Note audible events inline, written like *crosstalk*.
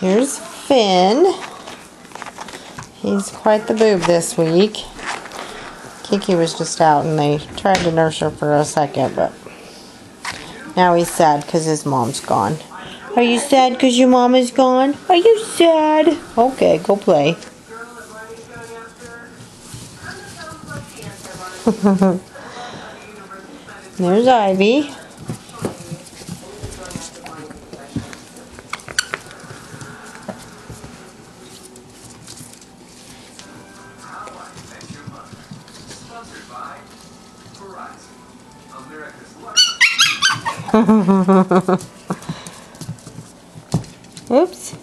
Here's Finn. He's quite the boob this week. Kiki was just out and they tried to nurse her for a second, but now he's sad because his mom's gone. Are you sad because your mom is gone? Are you sad? Okay, go play. *laughs* There's Ivy. Oops.